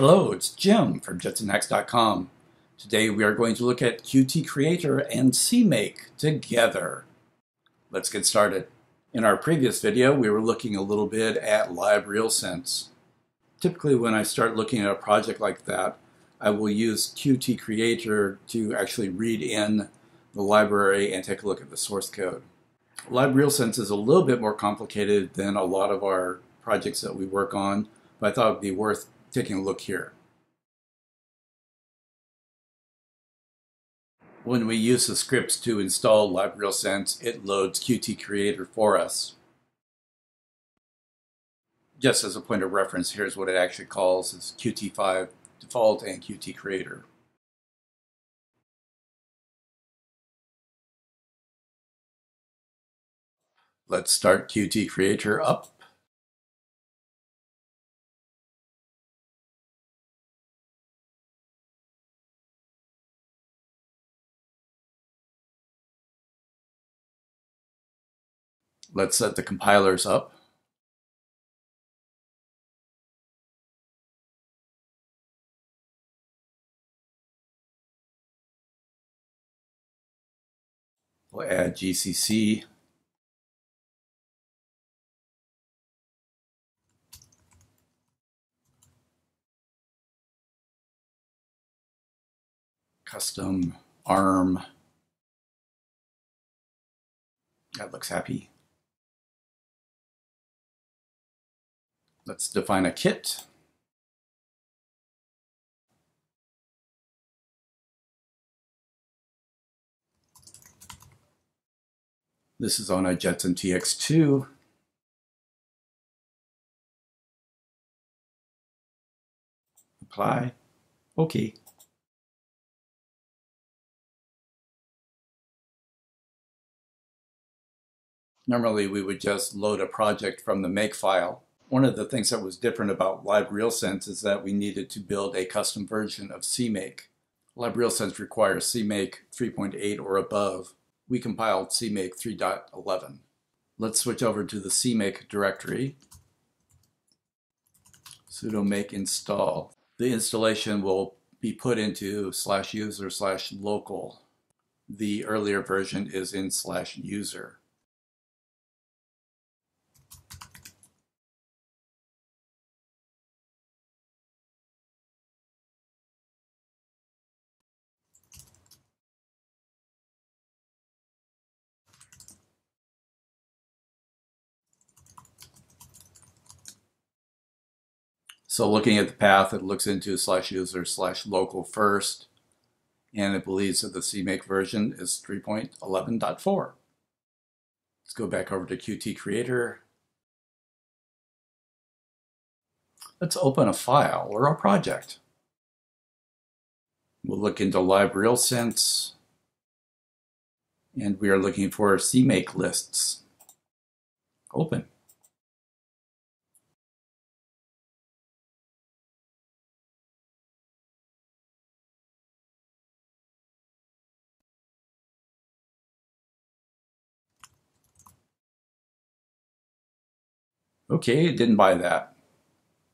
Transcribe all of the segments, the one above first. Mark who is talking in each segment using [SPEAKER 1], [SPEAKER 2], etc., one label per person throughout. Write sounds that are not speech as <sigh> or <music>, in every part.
[SPEAKER 1] Hello, it's Jim from jetsonhacks.com. Today we are going to look at Qt Creator and CMake together. Let's get started. In our previous video, we were looking a little bit at LibRealSense. Typically when I start looking at a project like that, I will use Qt Creator to actually read in the library and take a look at the source code. LibRealSense is a little bit more complicated than a lot of our projects that we work on, but I thought it would be worth taking a look here. When we use the scripts to install LibRealSense, it loads Qt Creator for us. Just as a point of reference, here's what it actually calls It's Qt5 default and Qt Creator. Let's start Qt Creator up. Let's set the compilers up. We'll add GCC. Custom ARM. That looks happy. Let's define a kit. This is on a Jetson TX2. Apply. Okay. Normally we would just load a project from the make file one of the things that was different about LibRealSense is that we needed to build a custom version of CMake. LibRealSense requires CMake 3.8 or above. We compiled CMake 3.11. Let's switch over to the CMake directory. sudo make install. The installation will be put into slash user slash local. The earlier version is in slash user. So looking at the path, it looks into slash user slash local first, and it believes that the CMake version is 3.11.4. Let's go back over to Qt Creator. Let's open a file or a project. We'll look into LibRealSense, and we are looking for CMake lists. Open. Okay, it didn't buy that.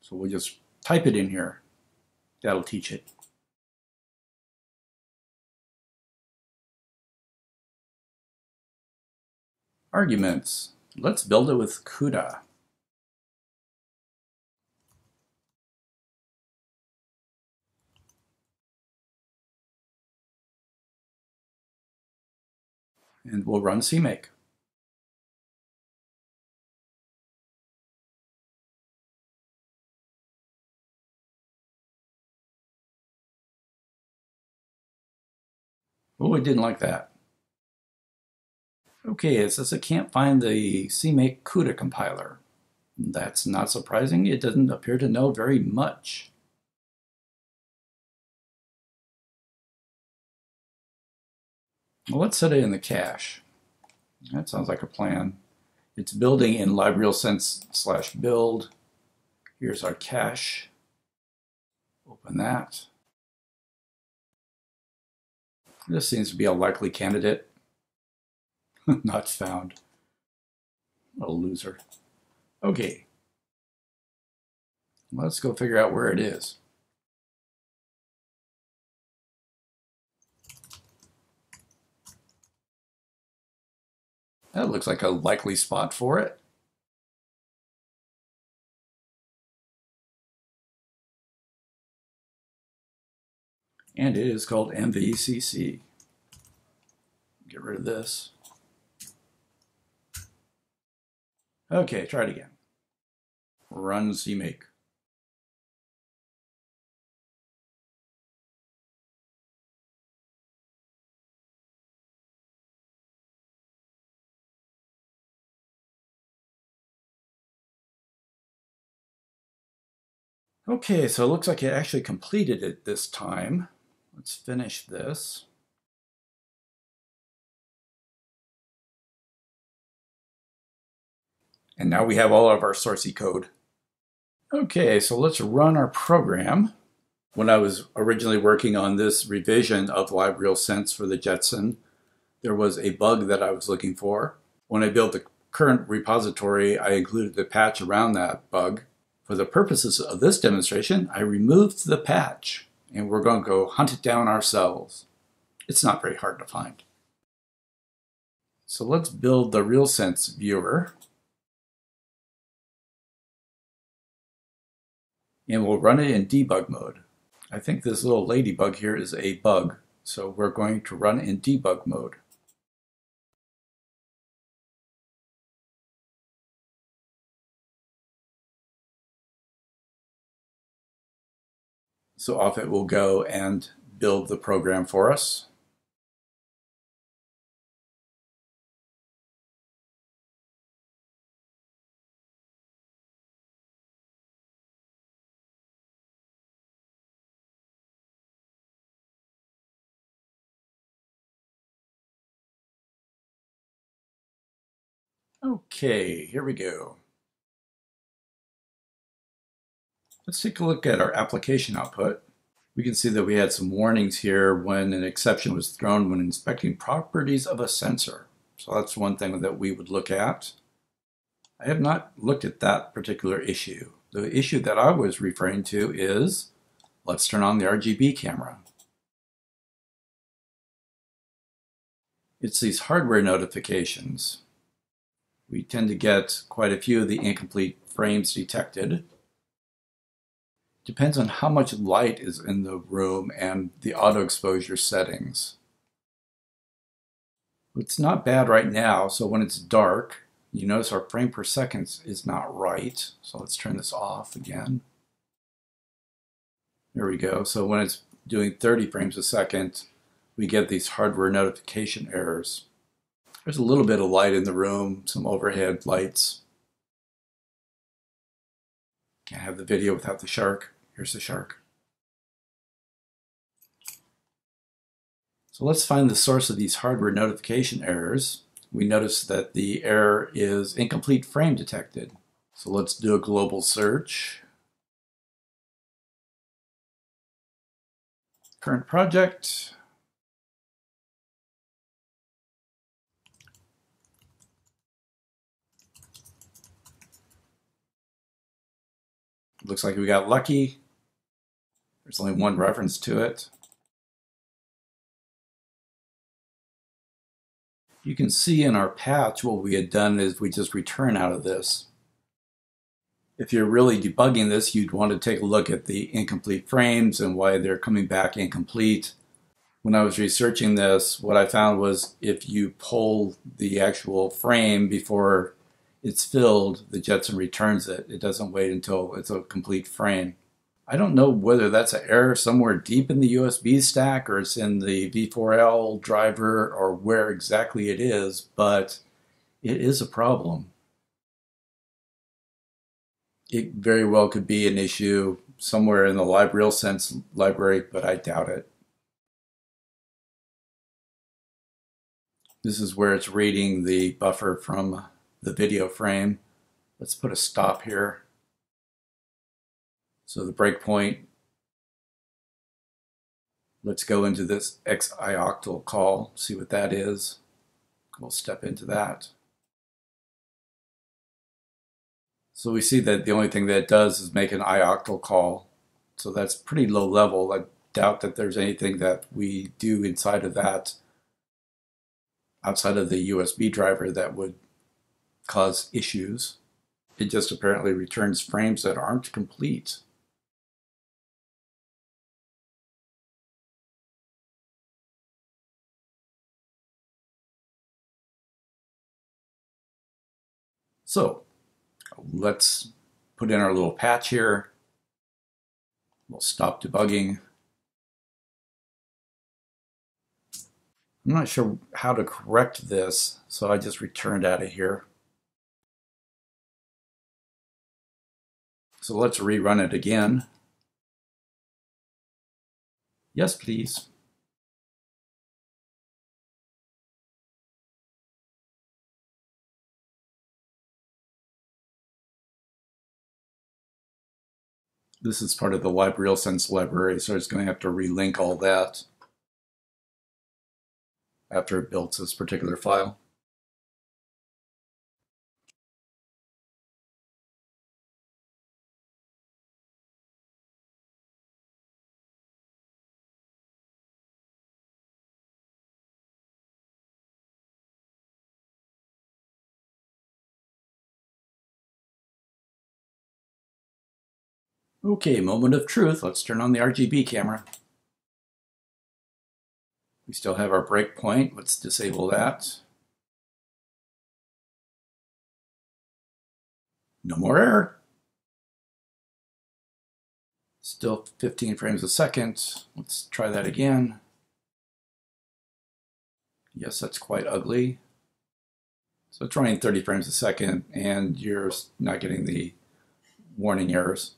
[SPEAKER 1] So we'll just type it in here. That'll teach it. Arguments. Let's build it with CUDA. And we'll run CMake. Oh, I didn't like that. Okay, it says it can't find the CMake CUDA compiler. That's not surprising. It doesn't appear to know very much. Well, let's set it in the cache. That sounds like a plan. It's building in LibRealSense slash build. Here's our cache. Open that. This seems to be a likely candidate. <laughs> Not found. A loser. Okay. Let's go figure out where it is. That looks like a likely spot for it. And it is called NVCC. Get rid of this. Okay, try it again. Run CMake. Okay, so it looks like it actually completed it this time. Let's finish this. And now we have all of our sourcey code. Okay, so let's run our program. When I was originally working on this revision of LibRealSense for the Jetson, there was a bug that I was looking for. When I built the current repository, I included the patch around that bug. For the purposes of this demonstration, I removed the patch and we're going to go hunt it down ourselves. It's not very hard to find. So let's build the RealSense viewer. And we'll run it in debug mode. I think this little ladybug here is a bug, so we're going to run it in debug mode. So off it will go and build the program for us. Okay, here we go. Let's take a look at our application output. We can see that we had some warnings here when an exception was thrown when inspecting properties of a sensor. So that's one thing that we would look at. I have not looked at that particular issue. The issue that I was referring to is, let's turn on the RGB camera. It's these hardware notifications. We tend to get quite a few of the incomplete frames detected depends on how much light is in the room and the auto exposure settings. It's not bad right now, so when it's dark, you notice our frame per second is not right. So let's turn this off again. There we go. So when it's doing 30 frames a second, we get these hardware notification errors. There's a little bit of light in the room, some overhead lights. Can't have the video without the shark. Here's the shark. So let's find the source of these hardware notification errors. We notice that the error is incomplete frame detected. So let's do a global search. Current project. Looks like we got lucky. There's only one reference to it. You can see in our patch what we had done is we just return out of this. If you're really debugging this, you'd want to take a look at the incomplete frames and why they're coming back incomplete. When I was researching this, what I found was if you pull the actual frame before it's filled, the Jetson returns it. It doesn't wait until it's a complete frame. I don't know whether that's an error somewhere deep in the USB stack or it's in the V4L driver or where exactly it is, but it is a problem. It very well could be an issue somewhere in the LibRealSense library, but I doubt it. This is where it's reading the buffer from the video frame. Let's put a stop here. So the breakpoint, let's go into this xioctl call, see what that is. We'll step into that. So we see that the only thing that it does is make an ioctl call. So that's pretty low level. I doubt that there's anything that we do inside of that outside of the USB driver that would cause issues. It just apparently returns frames that aren't complete. So let's put in our little patch here. We'll stop debugging. I'm not sure how to correct this, so I just returned out of here. So let's rerun it again. Yes, please. This is part of the LibRealSense library, so it's going to have to relink all that after it builds this particular file. Okay, moment of truth. Let's turn on the RGB camera. We still have our breakpoint. Let's disable that. No more error. Still 15 frames a second. Let's try that again. Yes, that's quite ugly. So it's running 30 frames a second and you're not getting the warning errors.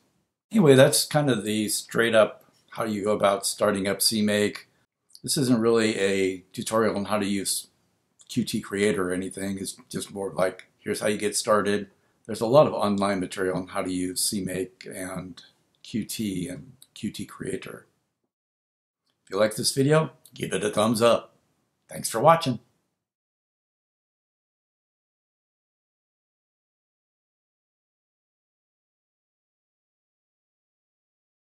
[SPEAKER 1] Anyway, that's kind of the straight up how you go about starting up CMake. This isn't really a tutorial on how to use Qt Creator or anything. It's just more like, here's how you get started. There's a lot of online material on how to use CMake and Qt and Qt Creator. If you like this video, give it a thumbs up. Thanks for watching.